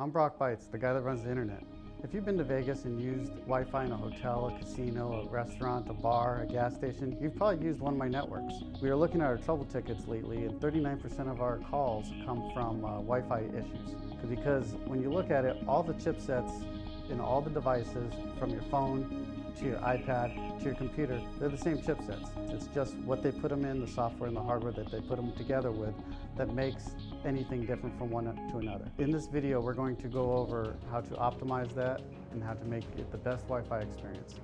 I'm Brock Bites, the guy that runs the internet. If you've been to Vegas and used Wi-Fi in a hotel, a casino, a restaurant, a bar, a gas station, you've probably used one of my networks. We are looking at our trouble tickets lately and 39% of our calls come from uh, Wi-Fi issues. Because when you look at it, all the chipsets in all the devices, from your phone to your iPad to your computer, they're the same chipsets. It's just what they put them in, the software and the hardware that they put them together with that makes anything different from one to another. In this video, we're going to go over how to optimize that and how to make it the best Wi-Fi experience.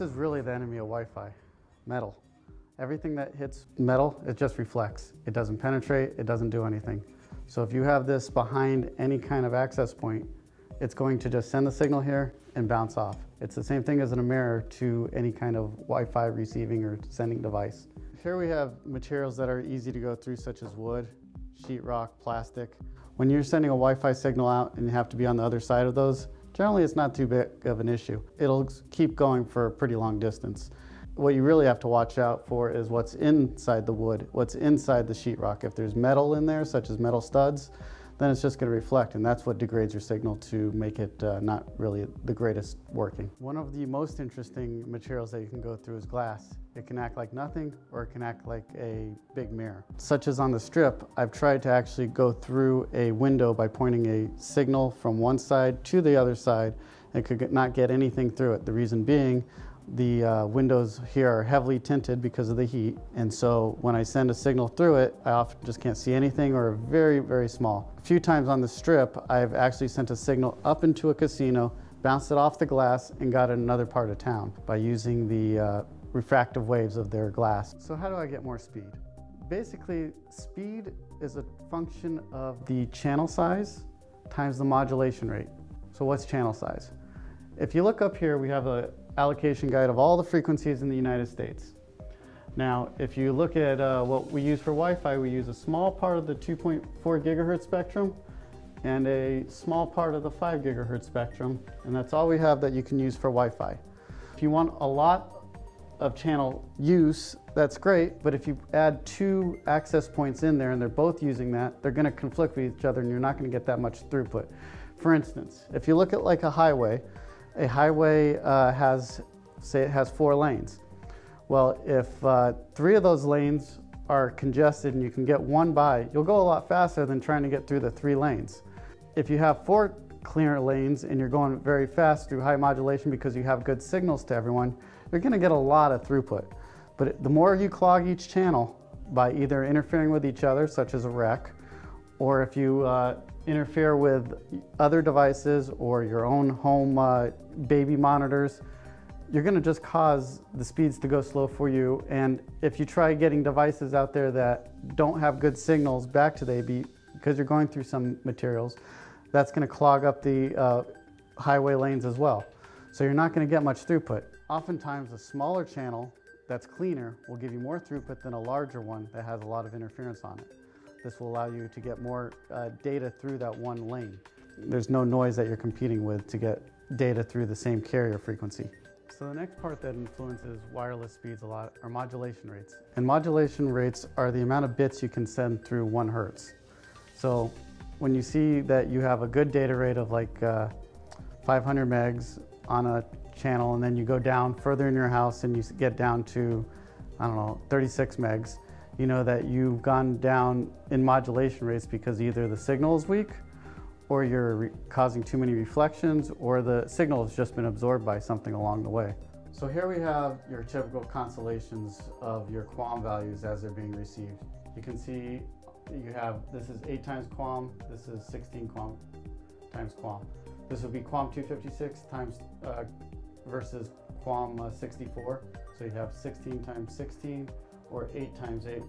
This is really the enemy of Wi-Fi, metal. Everything that hits metal, it just reflects. It doesn't penetrate, it doesn't do anything. So if you have this behind any kind of access point, it's going to just send the signal here and bounce off. It's the same thing as in a mirror to any kind of Wi-Fi receiving or sending device. Here we have materials that are easy to go through such as wood, sheetrock, plastic. When you're sending a Wi-Fi signal out and you have to be on the other side of those, generally it's not too big of an issue. It'll keep going for a pretty long distance. What you really have to watch out for is what's inside the wood, what's inside the sheetrock. If there's metal in there, such as metal studs, then it's just going to reflect and that's what degrades your signal to make it uh, not really the greatest working. One of the most interesting materials that you can go through is glass. It can act like nothing or it can act like a big mirror. Such as on the strip, I've tried to actually go through a window by pointing a signal from one side to the other side and could not get anything through it. The reason being, the uh, windows here are heavily tinted because of the heat, and so when I send a signal through it, I often just can't see anything or very, very small. A few times on the strip, I've actually sent a signal up into a casino, bounced it off the glass, and got another part of town by using the uh, refractive waves of their glass. So how do I get more speed? Basically, speed is a function of the channel size times the modulation rate. So what's channel size? If you look up here, we have a allocation guide of all the frequencies in the United States. Now, if you look at uh, what we use for Wi-Fi, we use a small part of the 2.4 gigahertz spectrum and a small part of the 5 gigahertz spectrum, and that's all we have that you can use for Wi-Fi. If you want a lot of channel use, that's great, but if you add two access points in there and they're both using that, they're gonna conflict with each other and you're not gonna get that much throughput. For instance, if you look at like a highway, a highway uh, has, say it has four lanes. Well, if uh, three of those lanes are congested and you can get one by, you'll go a lot faster than trying to get through the three lanes. If you have four clear lanes and you're going very fast through high modulation because you have good signals to everyone, you're gonna get a lot of throughput. But the more you clog each channel by either interfering with each other, such as a rec, or if you uh, interfere with other devices or your own home uh, baby monitors, you're gonna just cause the speeds to go slow for you. And if you try getting devices out there that don't have good signals back to the AP, because you're going through some materials, that's gonna clog up the uh, highway lanes as well. So you're not gonna get much throughput. Oftentimes a smaller channel that's cleaner will give you more throughput than a larger one that has a lot of interference on it. This will allow you to get more uh, data through that one lane. There's no noise that you're competing with to get data through the same carrier frequency. So the next part that influences wireless speeds a lot are modulation rates. And modulation rates are the amount of bits you can send through one hertz. So when you see that you have a good data rate of like uh, 500 megs on a channel and then you go down further in your house and you get down to, I don't know, 36 megs, you know that you've gone down in modulation rates because either the signal is weak or you're causing too many reflections or the signal has just been absorbed by something along the way. So here we have your typical constellations of your QAM values as they're being received. You can see you have, this is 8 times QAM, this is 16 QAM times QAM. This would be QAM 256 times uh, versus QAM uh, 64. So you have 16 times 16 or 8 times 8.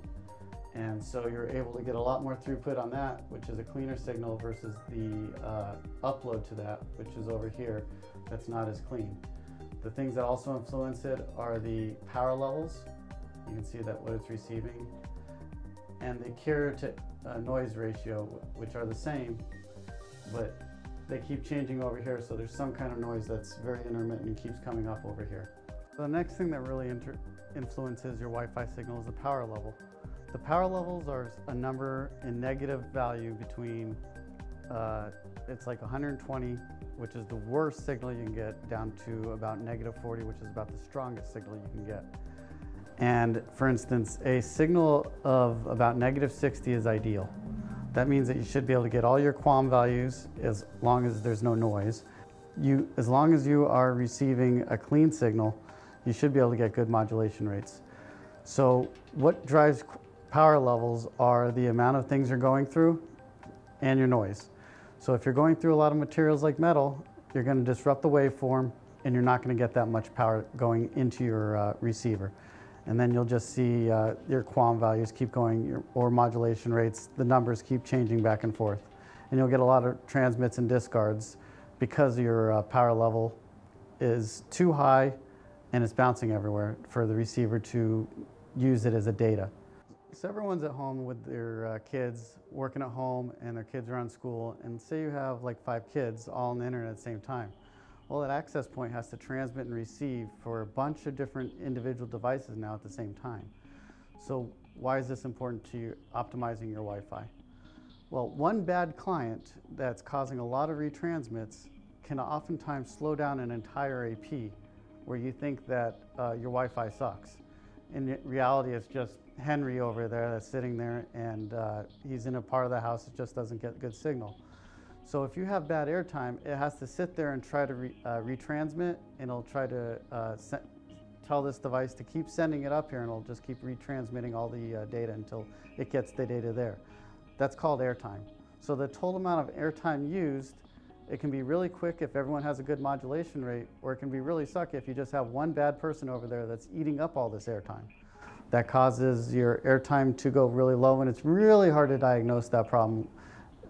And so you're able to get a lot more throughput on that, which is a cleaner signal versus the uh, upload to that, which is over here, that's not as clean. The things that also influence it are the power levels. You can see that what it's receiving. And the carrier to uh, noise ratio, which are the same, but they keep changing over here. So there's some kind of noise that's very intermittent and keeps coming up over here. The next thing that really influences your Wi-Fi signal is the power level. The power levels are a number in negative value between, uh, it's like 120, which is the worst signal you can get, down to about negative 40, which is about the strongest signal you can get. And for instance, a signal of about negative 60 is ideal. That means that you should be able to get all your QAM values as long as there's no noise. You, as long as you are receiving a clean signal, you should be able to get good modulation rates. So what drives power levels are the amount of things you're going through and your noise. So if you're going through a lot of materials like metal, you're going to disrupt the waveform and you're not going to get that much power going into your uh, receiver. And then you'll just see uh, your QAM values keep going, your, or modulation rates, the numbers keep changing back and forth. And you'll get a lot of transmits and discards because your uh, power level is too high and it's bouncing everywhere for the receiver to use it as a data. So everyone's at home with their uh, kids, working at home, and their kids are on school, and say you have like five kids all on the internet at the same time. Well, that access point has to transmit and receive for a bunch of different individual devices now at the same time. So why is this important to you optimizing your Wi-Fi? Well, one bad client that's causing a lot of retransmits can oftentimes slow down an entire AP where you think that uh, your Wi-Fi sucks. In reality, it's just Henry over there that's sitting there and uh, he's in a part of the house that just doesn't get good signal. So if you have bad airtime, it has to sit there and try to re, uh, retransmit and it'll try to uh, tell this device to keep sending it up here and it'll just keep retransmitting all the uh, data until it gets the data there. That's called airtime. So the total amount of airtime used it can be really quick if everyone has a good modulation rate, or it can be really sucky if you just have one bad person over there that's eating up all this airtime. That causes your airtime to go really low, and it's really hard to diagnose that problem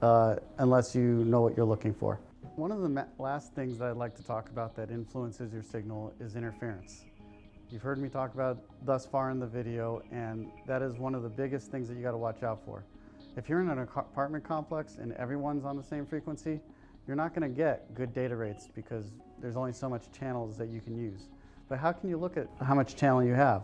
uh, unless you know what you're looking for. One of the last things that I'd like to talk about that influences your signal is interference. You've heard me talk about thus far in the video, and that is one of the biggest things that you got to watch out for. If you're in an apartment complex and everyone's on the same frequency, you're not going to get good data rates because there's only so much channels that you can use. But how can you look at how much channel you have?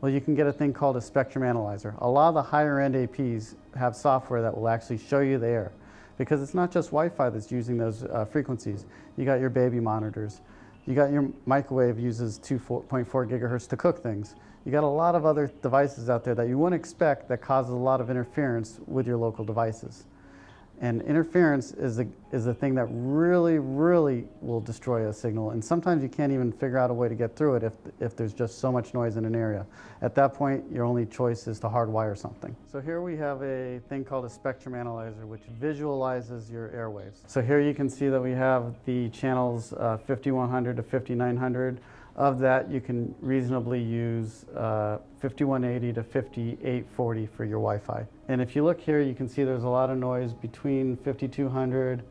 Well, you can get a thing called a spectrum analyzer. A lot of the higher end APs have software that will actually show you the air because it's not just Wi-Fi that's using those uh, frequencies. You got your baby monitors. You got your microwave uses 2.4 gigahertz to cook things. You got a lot of other devices out there that you wouldn't expect that causes a lot of interference with your local devices. And interference is a, is a thing that really, really will destroy a signal. And sometimes you can't even figure out a way to get through it if, if there's just so much noise in an area. At that point, your only choice is to hardwire something. So here we have a thing called a spectrum analyzer, which visualizes your airwaves. So here you can see that we have the channels uh, 5100 to 5900. Of that, you can reasonably use uh, 5180 to 5840 for your Wi-Fi. And if you look here, you can see there's a lot of noise between 5200,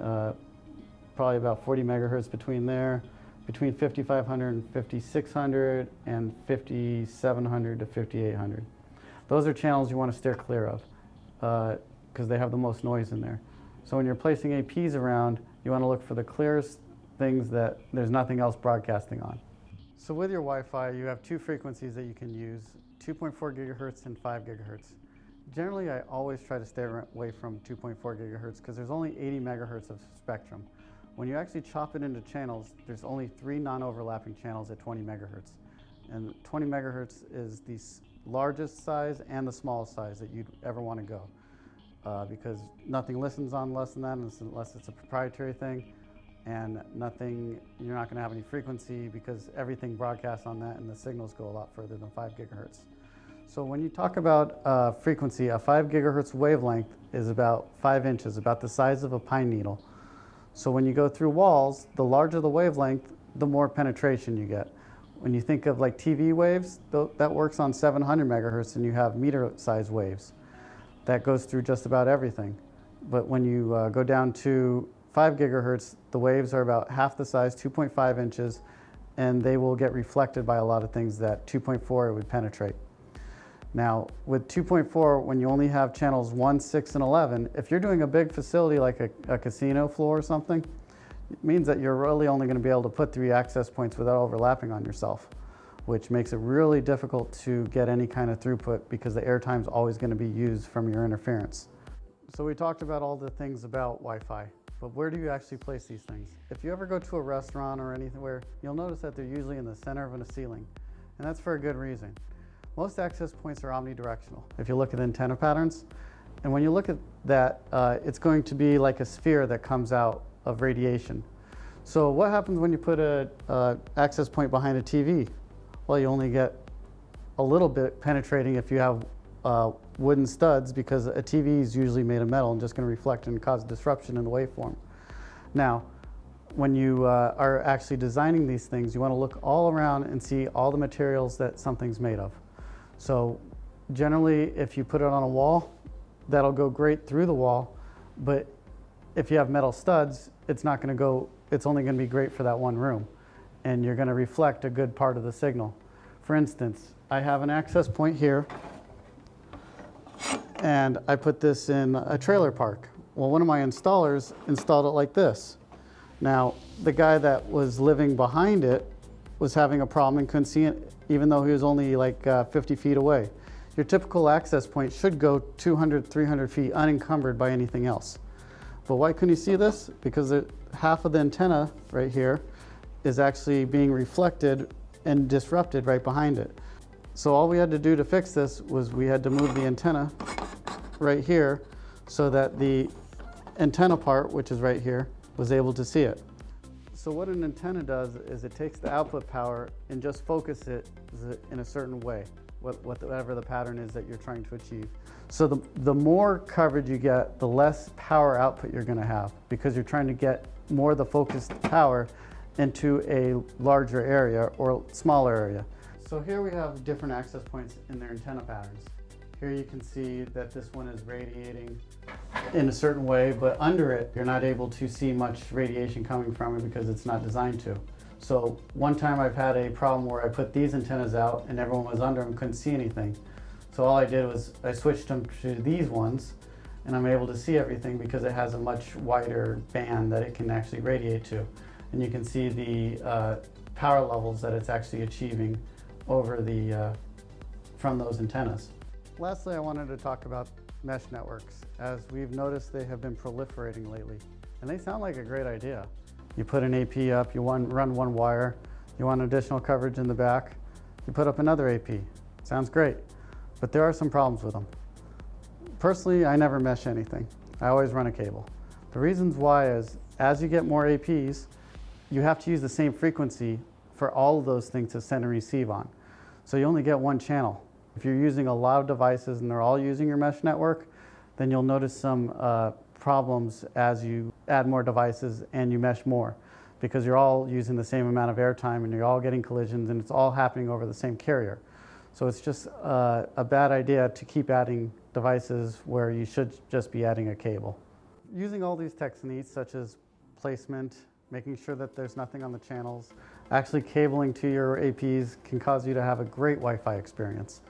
uh, probably about 40 megahertz between there, between 5500 and 5600, and 5700 to 5800. Those are channels you want to steer clear of because uh, they have the most noise in there. So when you're placing APs around, you want to look for the clearest things that there's nothing else broadcasting on. So with your Wi-Fi, you have two frequencies that you can use, 2.4 gigahertz and 5 gigahertz. Generally, I always try to stay away from 2.4 gigahertz because there's only 80 megahertz of spectrum. When you actually chop it into channels, there's only three non-overlapping channels at 20 megahertz. And 20 megahertz is the largest size and the smallest size that you'd ever want to go. Uh, because nothing listens on less than that unless it's a proprietary thing and nothing, you're not going to have any frequency because everything broadcasts on that and the signals go a lot further than 5 gigahertz. So when you talk about uh, frequency, a 5 gigahertz wavelength is about 5 inches, about the size of a pine needle. So when you go through walls, the larger the wavelength, the more penetration you get. When you think of like TV waves, that works on 700 megahertz and you have meter size waves. That goes through just about everything. But when you uh, go down to 5 gigahertz, the waves are about half the size, 2.5 inches, and they will get reflected by a lot of things that 2.4 would penetrate. Now, with 2.4, when you only have channels 1, 6, and 11, if you're doing a big facility like a, a casino floor or something, it means that you're really only going to be able to put three access points without overlapping on yourself, which makes it really difficult to get any kind of throughput because the airtime is always going to be used from your interference. So we talked about all the things about Wi-Fi, but where do you actually place these things? If you ever go to a restaurant or anywhere, you'll notice that they're usually in the center of a ceiling, and that's for a good reason. Most access points are omnidirectional. If you look at antenna patterns, and when you look at that, uh, it's going to be like a sphere that comes out of radiation. So what happens when you put a, access point behind a TV? Well, you only get a little bit penetrating if you have uh, wooden studs because a TV is usually made of metal and just going to reflect and cause disruption in the waveform. Now, when you uh, are actually designing these things, you want to look all around and see all the materials that something's made of. So generally, if you put it on a wall, that'll go great through the wall, but if you have metal studs, it's not going to go, it's only going to be great for that one room. And you're going to reflect a good part of the signal. For instance, I have an access point here, and I put this in a trailer park. Well, one of my installers installed it like this. Now, the guy that was living behind it was having a problem and couldn't see it, even though he was only like uh, 50 feet away. Your typical access point should go 200, 300 feet unencumbered by anything else. But why couldn't you see this? Because half of the antenna right here is actually being reflected and disrupted right behind it. So all we had to do to fix this was we had to move the antenna right here so that the antenna part, which is right here, was able to see it. So what an antenna does is it takes the output power and just focus it in a certain way whatever the pattern is that you're trying to achieve. So the, the more coverage you get, the less power output you're gonna have because you're trying to get more of the focused power into a larger area or smaller area. So here we have different access points in their antenna patterns. Here you can see that this one is radiating in a certain way, but under it, you're not able to see much radiation coming from it because it's not designed to. So one time I've had a problem where I put these antennas out and everyone was under them, couldn't see anything. So all I did was I switched them to these ones and I'm able to see everything because it has a much wider band that it can actually radiate to. And you can see the uh, power levels that it's actually achieving over the, uh, from those antennas. Lastly, I wanted to talk about mesh networks. As we've noticed, they have been proliferating lately. And they sound like a great idea. You put an AP up, you want, run one wire, you want additional coverage in the back, you put up another AP. Sounds great, but there are some problems with them. Personally, I never mesh anything. I always run a cable. The reasons why is as you get more APs, you have to use the same frequency for all of those things to send and receive on. So you only get one channel. If you're using a lot of devices and they're all using your mesh network, then you'll notice some uh, problems as you add more devices and you mesh more because you're all using the same amount of airtime and you're all getting collisions and it's all happening over the same carrier. So it's just uh, a bad idea to keep adding devices where you should just be adding a cable. Using all these techniques such as placement, making sure that there's nothing on the channels, actually cabling to your APs can cause you to have a great Wi-Fi experience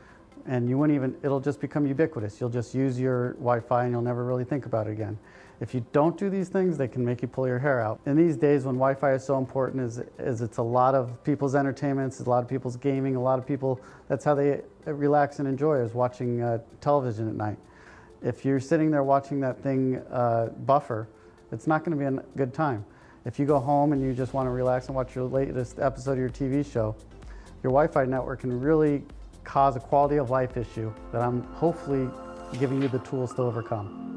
and you wouldn't even, it'll just become ubiquitous. You'll just use your Wi-Fi and you'll never really think about it again. If you don't do these things, they can make you pull your hair out. In these days when Wi-Fi is so important is, is it's a lot of people's entertainments, a lot of people's gaming, a lot of people, that's how they relax and enjoy is watching uh, television at night. If you're sitting there watching that thing uh, buffer, it's not gonna be a good time. If you go home and you just wanna relax and watch your latest episode of your TV show, your Wi-Fi network can really cause a quality of life issue that I'm hopefully giving you the tools to overcome.